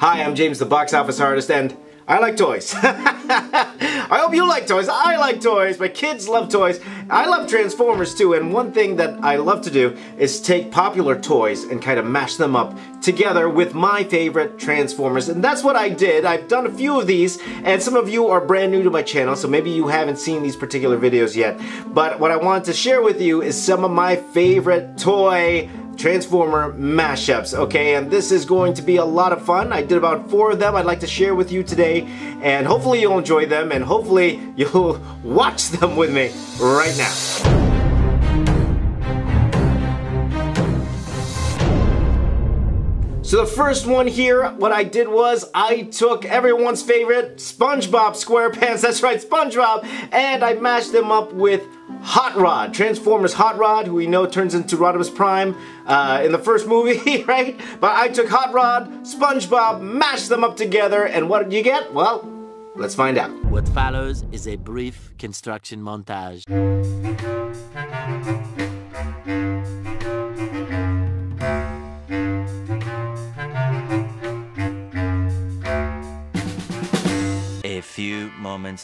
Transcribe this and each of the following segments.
Hi, I'm James the Box Office Artist, and I like toys. I hope you like toys. I like toys. My kids love toys. I love Transformers too, and one thing that I love to do is take popular toys and kind of mash them up together with my favorite Transformers, and that's what I did. I've done a few of these, and some of you are brand new to my channel, so maybe you haven't seen these particular videos yet, but what I wanted to share with you is some of my favorite toy Transformer mashups, okay? And this is going to be a lot of fun. I did about four of them I'd like to share with you today, and hopefully you'll enjoy them, and hopefully you'll watch them with me right now. So the first one here, what I did was I took everyone's favorite SpongeBob SquarePants, that's right, SpongeBob, and I mashed them up with Hot Rod, Transformers Hot Rod, who we know turns into Rodimus Prime uh, in the first movie, right? But I took Hot Rod, SpongeBob, mashed them up together, and what did you get? Well, let's find out. What follows is a brief construction montage.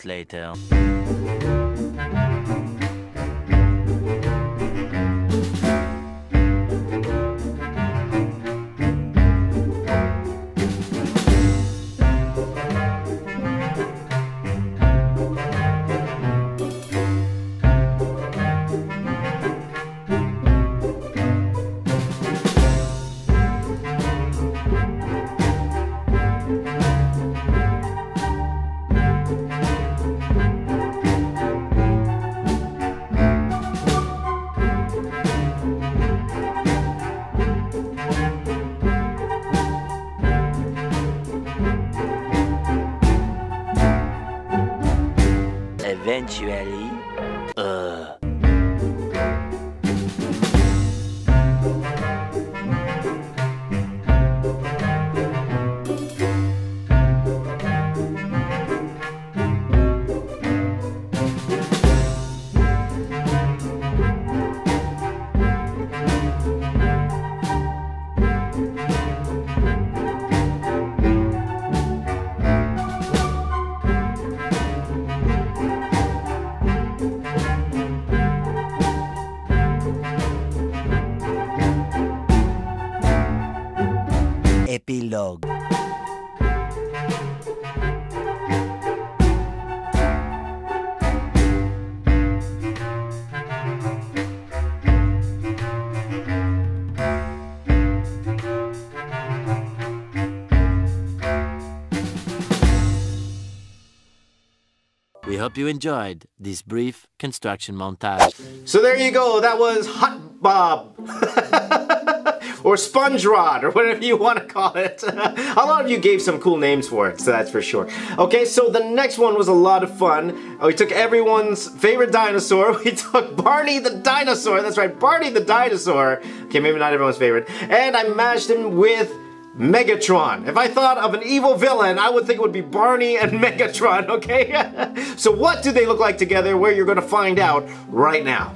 Later. Eventually, uh. Hope you enjoyed this brief construction montage. So there you go, that was Hot Bob. or Sponge Rod, or whatever you want to call it. a lot of you gave some cool names for it, so that's for sure. Okay, so the next one was a lot of fun. Uh, we took everyone's favorite dinosaur. We took Barney the dinosaur. That's right, Barney the dinosaur. Okay, maybe not everyone's favorite. And I mashed him with Megatron. If I thought of an evil villain, I would think it would be Barney and Megatron, okay? so what do they look like together? Where you're gonna find out right now.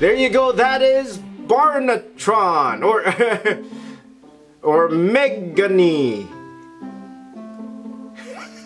You go. That is Barnatron or or Megany.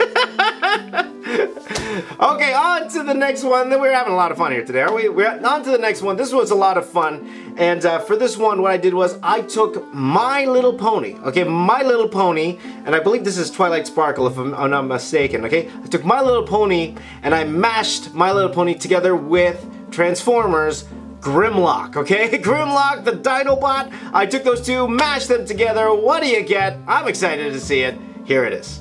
okay, on to the next one. We're having a lot of fun here today, are we? We're on to the next one. This was a lot of fun. And uh, for this one, what I did was I took My Little Pony. Okay, My Little Pony, and I believe this is Twilight Sparkle if I'm, I'm not mistaken. Okay, I took My Little Pony and I mashed My Little Pony together with Transformers Grimlock, okay? Grimlock, the Dinobot. I took those two, mashed them together. What do you get? I'm excited to see it. Here it is.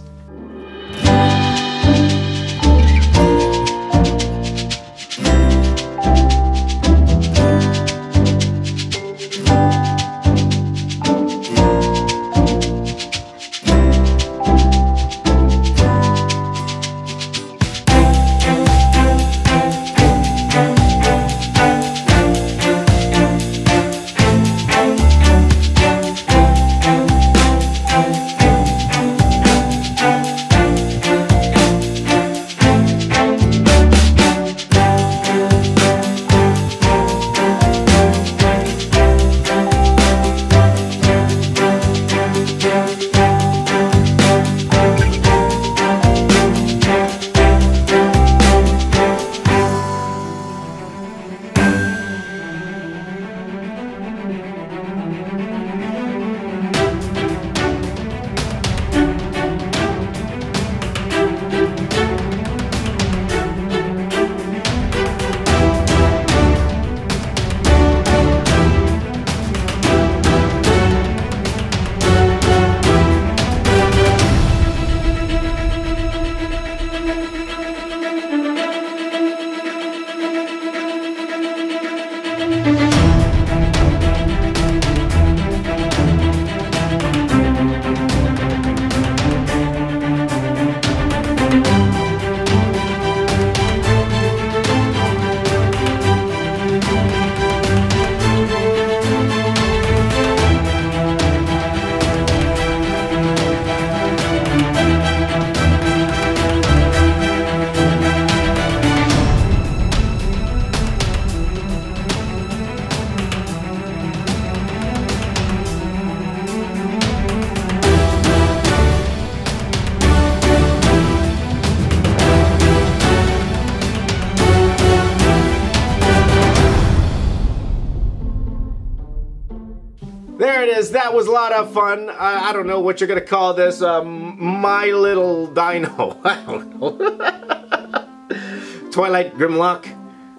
There it is. That was a lot of fun. I don't know what you're gonna call this. Um, my little dino. I don't know. Twilight Grimlock.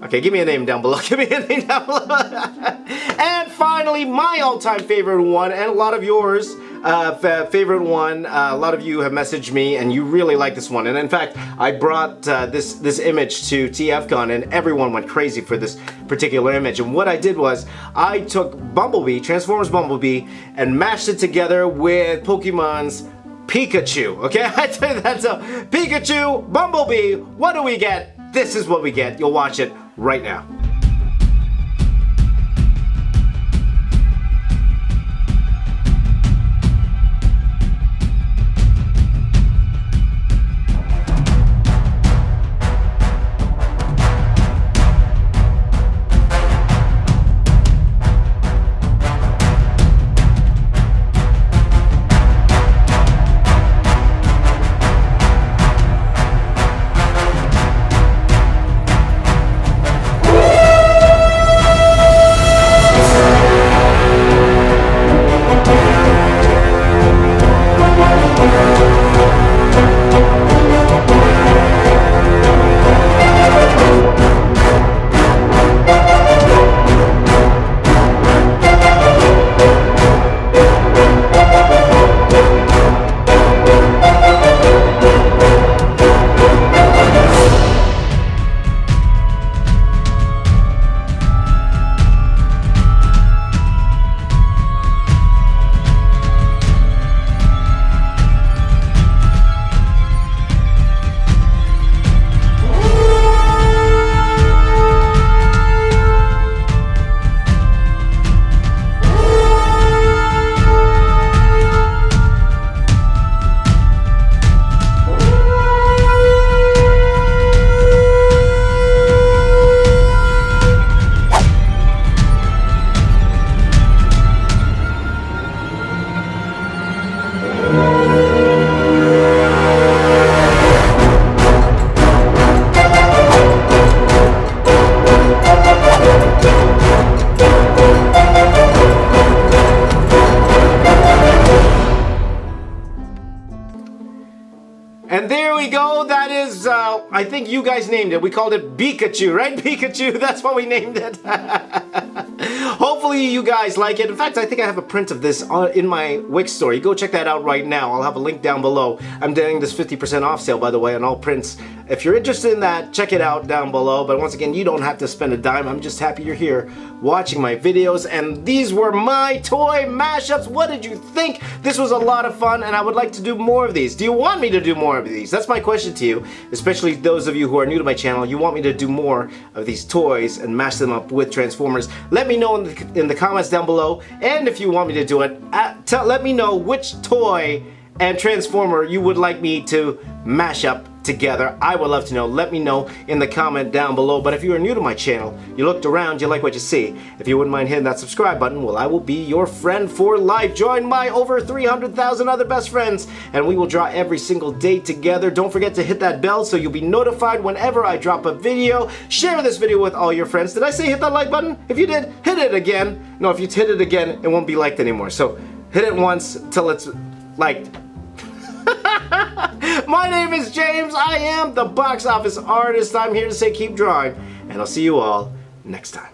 Okay, give me a name down below. Give me a name down below. and finally, my all-time favorite one, and a lot of yours, uh, favorite one. Uh, a lot of you have messaged me, and you really like this one. And in fact, I brought uh, this this image to TFCon, and everyone went crazy for this particular image. And what I did was, I took Bumblebee, Transformers Bumblebee, and mashed it together with Pokemon's Pikachu. Okay, I tell you that's a Pikachu, Bumblebee. What do we get? This is what we get. You'll watch it right now. Called it Pikachu, right? Pikachu, that's what we named it. Hopefully you guys like it. In fact, I think I have a print of this in my Wix store. You go check that out right now. I'll have a link down below. I'm doing this 50% off sale, by the way, on all prints. If you're interested in that, check it out down below. But once again, you don't have to spend a dime. I'm just happy you're here watching my videos. And these were my toy mashups. What did you think? This was a lot of fun, and I would like to do more of these. Do you want me to do more of these? That's my question to you, especially those of you who are new to my channel. You want me to do more of these toys and mash them up with Transformers. Let me know in the, in the comments down below. And if you want me to do it, uh, tell, let me know which toy and Transformer you would like me to mash up together. I would love to know. Let me know in the comment down below. But if you are new to my channel, you looked around, you like what you see, if you wouldn't mind hitting that subscribe button, well, I will be your friend for life. Join my over 300,000 other best friends, and we will draw every single day together. Don't forget to hit that bell so you'll be notified whenever I drop a video. Share this video with all your friends. Did I say hit that like button? If you did, hit it again. No, if you hit it again, it won't be liked anymore. So hit it once till it's liked. My name is James. I am the box office artist. I'm here to say keep drawing, and I'll see you all next time.